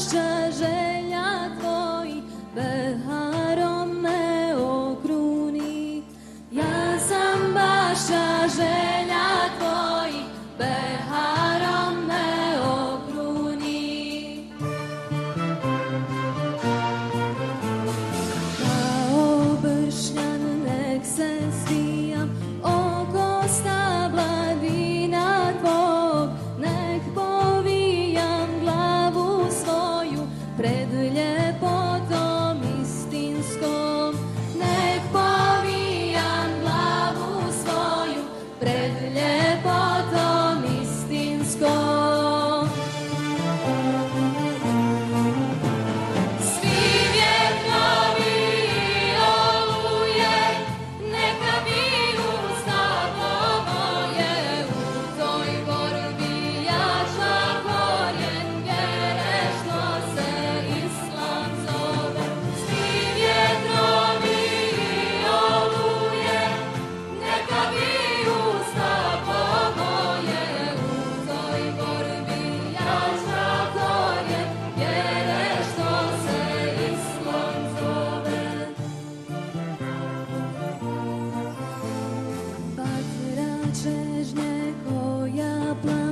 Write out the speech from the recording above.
naša želja tvoj beharom me okruni. Ja sam vaša želja Yeah. Grzeżnie koja plan.